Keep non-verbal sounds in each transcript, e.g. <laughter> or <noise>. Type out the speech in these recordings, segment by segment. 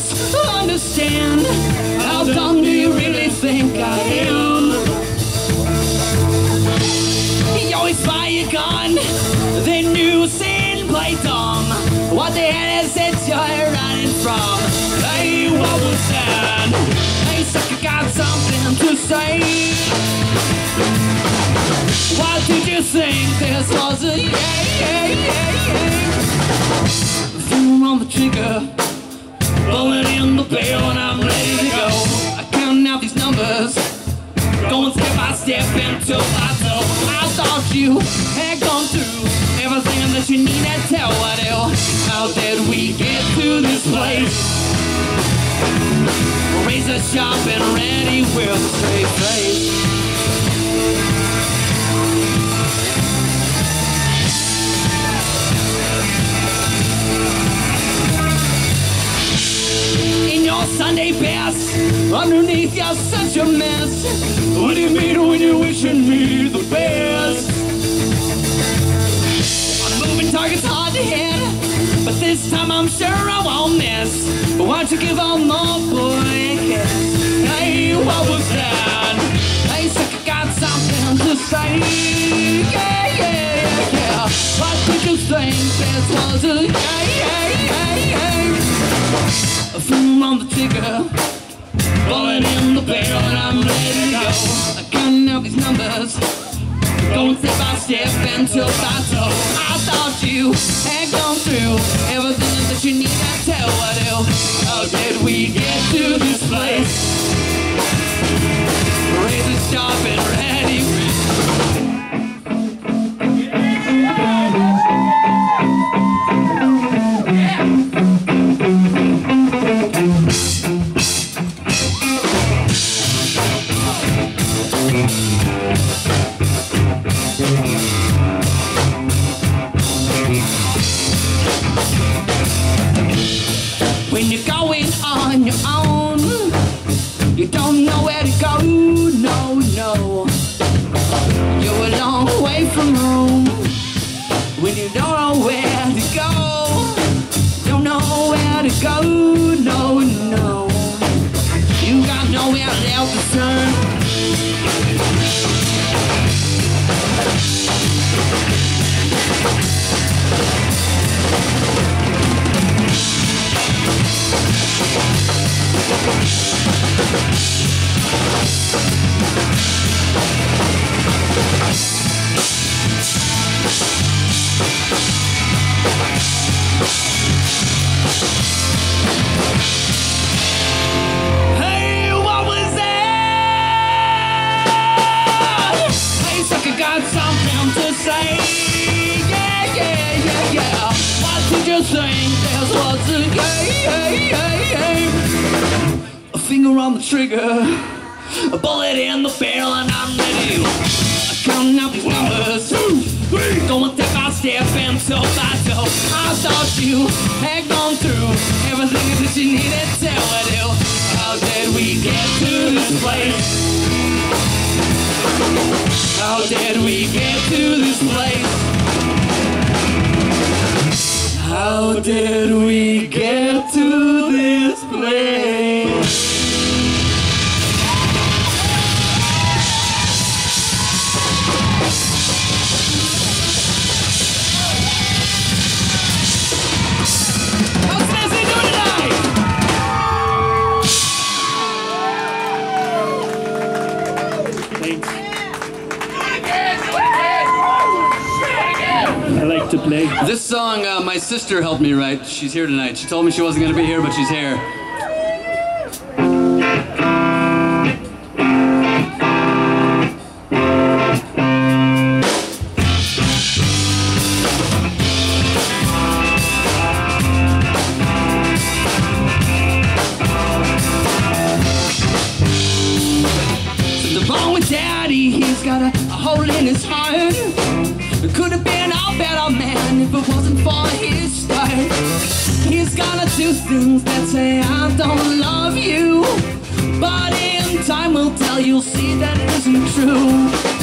misunderstand. How dumb do you really think I am? You always buy a gun, then you sin play dumb. What the hell is it you're running from? Hey, what was that? Hey, sucker, got something to say. What did you think this was a yeah, yeah, yeah, yeah? Finger on the trigger, bullet in the barrel, and I'm ready to go. I count out these numbers, going step by step until I know. I thought you had gone through everything that you need to tell. What else? How did we get to this place? Razor sharp and ready with a straight face. Your Sunday best. Underneath you're such a mess. What do you mean when you're wishing me the best? On moving targets hard to hit, but this time I'm sure I won't miss. But why don't you give on more boy a kiss? Hey, what was that? Hey, sucker, got something to say. Yeah, yeah, yeah, yeah. What did you think this was? A yeah, yeah, yeah, yeah. A finger on the trigger, bullet in the barrel, and I'm ready to go. I counting out these numbers, going step by step until I know. I thought you had gone through everything that you need to tell. What else? How did we get to this place? Razor sharp and ready. A finger on the trigger, a bullet in the barrel, and I'm ready. I counting out these numbers, going step by step until I know. I thought you had gone through everything that you needed to me. How did we get to this place? How did we get to this place? How did we get to this place? Sister helped me write. She's here tonight. She told me she wasn't going to be here, but she's here. Isn't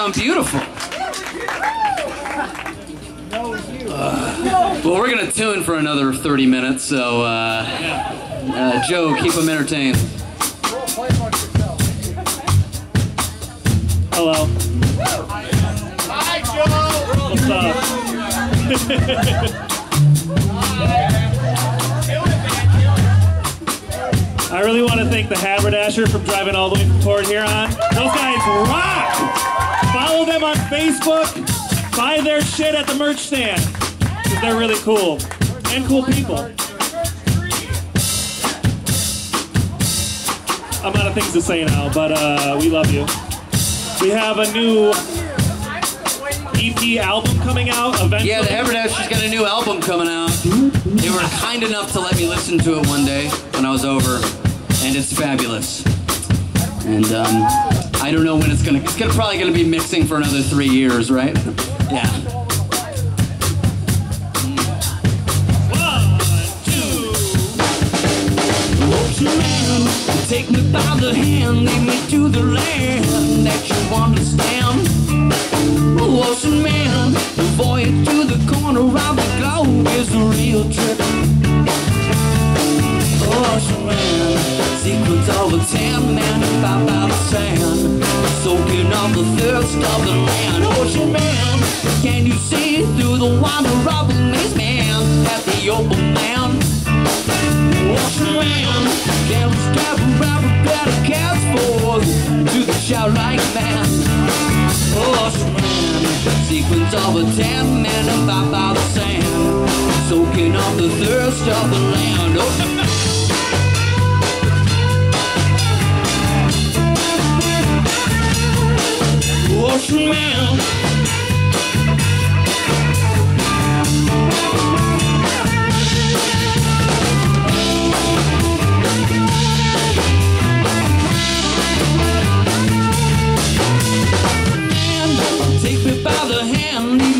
sound beautiful. Uh, well, we're gonna tune for another 30 minutes, so uh, uh, Joe, keep them entertained. Hello. Hi, Joe. What's up? <laughs> I really want to thank the Haberdasher for driving all the way from Port Huron. Those guys rock! Follow them on Facebook. Buy their shit at the merch stand. they're really cool. And cool people. I'm out of things to say now, but uh, we love you. We have a new EP album coming out eventually. Yeah, the Haberdasher's got a new album coming out. They were kind enough to let me listen to it one day when I was over, and it's fabulous. And um, I don't know when it's gonna. It's gonna probably gonna be mixing for another three years, right? Yeah. One, two. Won't man, take me by the hand, lead me to the land that you understand. Ocean man, the voyage to the corner of the globe is a real trip. Ocean man, sequence of a tan man and five by the sand, soaking up the thirst of the land. Ocean man, can you see through the wander of a maze man at the open land? Ocean man, can't stop around better cast forth to the shout like man. Ocean man, sequence of a ten man and five by the sand, soaking up the thirst of the land. Ocean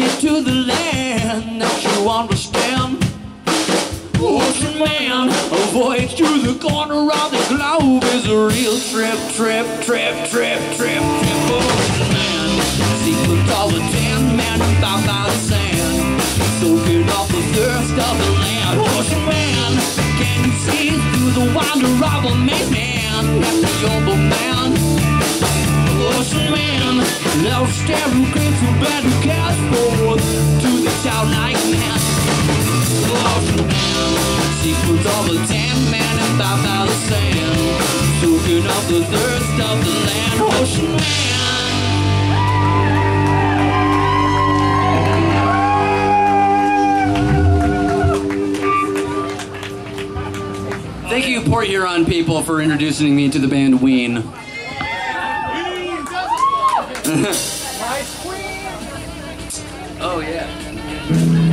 me to the land that you understand. Ocean man, a voyage to the corner of the globe is a real trip, trip, trip, trip, of the land. Ocean man, can you the wander of a maze man. Man, now staring great to bad who to the childlike man. Of a tan man and five out of sand. Soaking up the thirst of the land. Ocean man. You, Port Huron people, for introducing me to the band Ween. <laughs> oh yeah.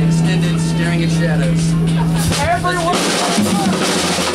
Extended staring at shadows. Go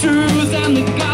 truth and the golden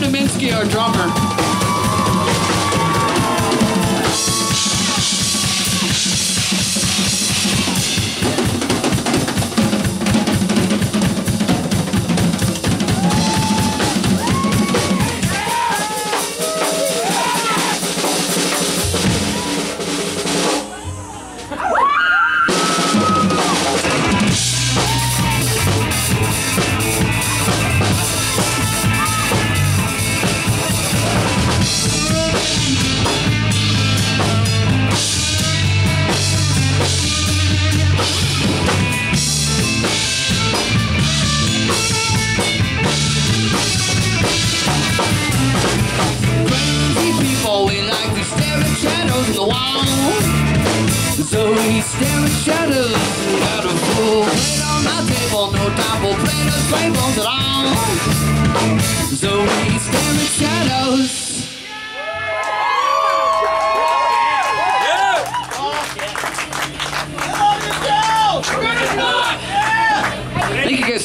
Neminski, our drummer.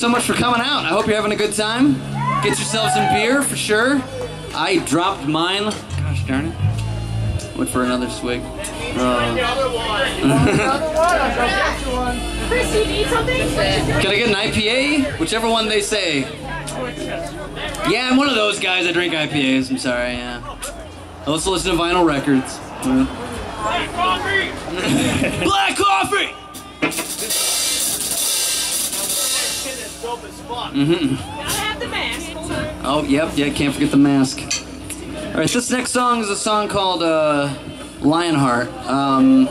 So much for coming out. I hope you're having a good time. Get yourself some beer for sure. I dropped mine. Gosh darn it. Went for another swig. Uh, Chris, you need something? can I get an IPA? Whichever one they say. Yeah, I'm one of those guys that drink IPAs. I'm sorry, yeah. I also listen to vinyl records. Black coffee! Gotta have the mask. Oh, yep, yeah, can't forget the mask. All right, this next song is a song called uh, Lionheart. Um,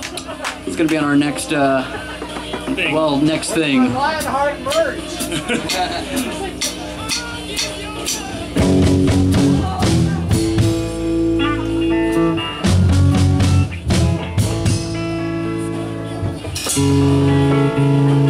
it's gonna be on our next, uh, Thing. well, next thing. Lionheart merch. But <laughs>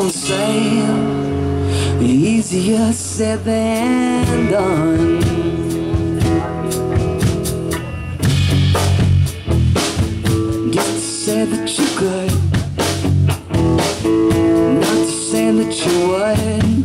on sale Easier said than done. Just to say that you could Not to say that you would